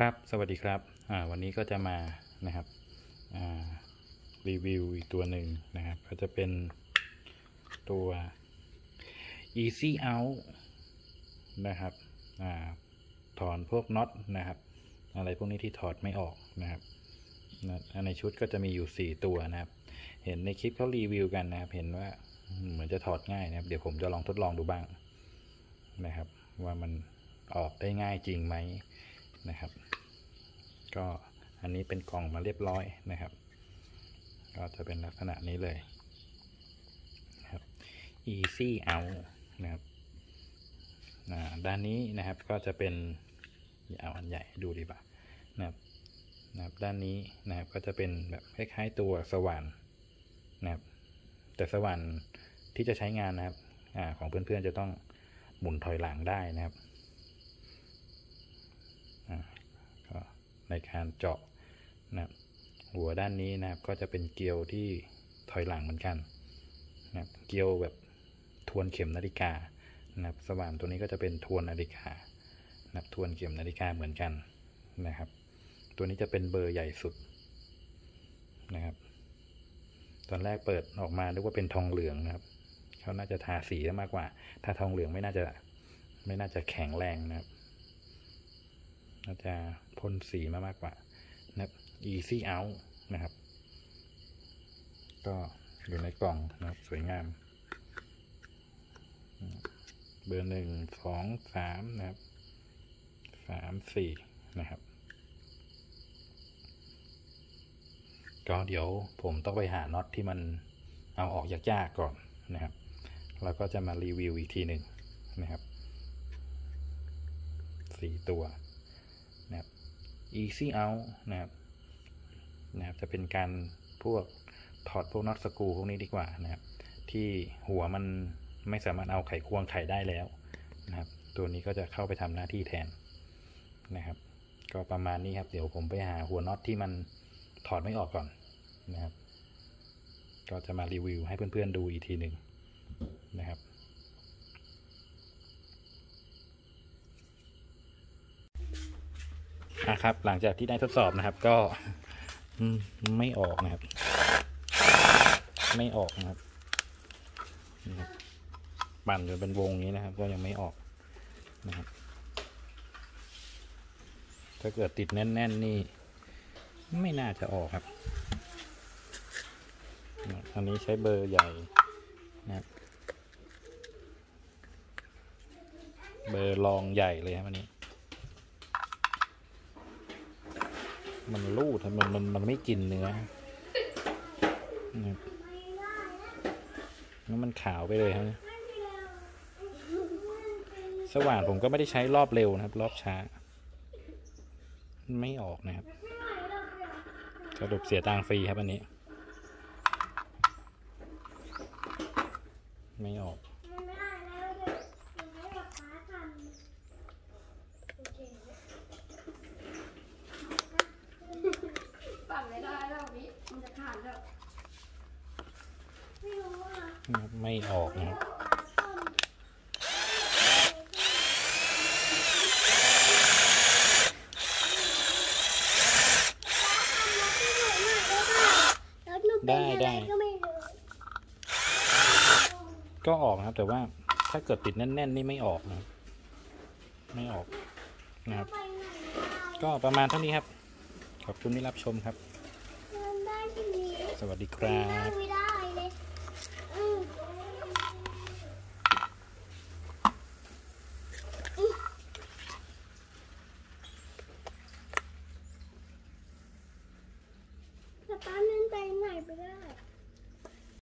ครับ สวัสดีครับ วันนี้ก็จะมานะครับรีวิวอีกตัวหนึ่งนะครับ ก็จะเป็นตัว easy out นะครับอถอนพวกน็อตนะครับ อะไรพวกนี้ที่ถอดไม่ออกนะครับนในชุดก็จะมีอยู่ 4 ตัวนะครับ เห็นในคลิปเขารีวิวกันนะครับ เห็นว่าเหมือนจะถอดง่ายนะครับ เดี๋ยวผมจะลองทดลองดูบ้างนะครับ ว่ามันออกได้ง่ายจริงไหมนะครับ ก็อันนี้เป็นกล่องมาเรียบร้อยนะครับ ก็จะเป็นลักษณะนี้เลยนะครับ easy out นะครับด้านนี้นะครับก็จะเป็นเอาอันใหญ่ดูดีป่ะนะครับนะครับด้านนี้นะครับก็จะเป็นแบบคล้ายๆตัวสว่านนะครับ แต่สว่านที่จะใช้งานนะครับอของเพื่อนๆจะต้องหมุนถอยหลังได้นะครับก็ ในการเจาะนะครับหัวด้านนี้นะครับก็จะเป็นเกลียวที่ถอยหลังเหมือนกันนะครับเกลียวแบบทวนเข็มนาฬิกานะครับสว่านตัวนี้ก็จะเป็นทวนนาฬิกานะครับทวนเข็มนาฬิกาเหมือนกันนะครับ ตัวนี้จะเป็นเบอร์ใหญ่สุดนะครับ ตอนแรกเปิดออกมานึกว่าเป็นทองเหลืองนะครับเขาน่าจะทาสีมากกว่า ถ้าทองเหลืองไม่น่าจะไม่น่าจะแข็งแรงนะครับ น่าจะพ่นสีมามากกว่านะ easy out นะครับ ก็อยู่ในกล่องนะครับ สวยงาม เบอร์หนึ่งสองสามนะครับสามสี่นะครับ ก็เดี๋ยวผมต้องไปหาน็อตที่มันเอาออกยากๆก่อนนะครับ แล้วก็จะมารีวิวอีกทีหนึ่งนะครับสี่ตัว easy out นะครับนะครับจะเป็นการพวกถอดพวกน็อตสกูพวกนี้ดีกว่านะครับ ที่หัวมันไม่สามารถเอาไขควงไขได้แล้วนะครับ ตัวนี้ก็จะเข้าไปทำหน้าที่แทนนะครับ ก็ประมาณนี้ครับ เดี๋ยวผมไปหาหัวน็อตที่มันถอดไม่ออกก่อนนะครับ ก็จะมารีวิวให้เพื่อนๆดูอีกทีหนึ่งนะครับ นะครับ หลังจากที่ได้ทดสอบนะครับ ก็ไม่ออกนะครับ ไม่ออกนะครับปั่นจนเป็นวงนี้นะครับ ก็ยังไม่ออกนะครับ ถ้าเกิดติดแน่น ๆ นี่ ไม่น่าจะออกครับ อันนี้ใช้เบอร์ใหญ่นะครับเบอร์รองใหญ่เลยครับอันนี้ มันรูดมันมันมันไม่กินเนื้อนะครับแล้วมันขาวไปเลยครับสว่านผมก็ไม่ได้ใช้รอบเร็วนะครับ รอบช้า ไม่ออกนะครับสรุปเสียตังฟรีครับอันนี้ ไม่ออก ปั่นไม่ได้แล้วนี้มันจะขาดแล้ว ไม่ออกนะครับได้ได้ก็ออกนะครับแต่ว่าถ้าเกิดติดแน่น ๆ นี่ไม่ออกนะไม่ออกนะครับ ก็ประมาณเท่านี้ครับ ขอบคุณที่รับชมครับ สวัสดีครับ แต่ป้าเล่นไปไหนไปได้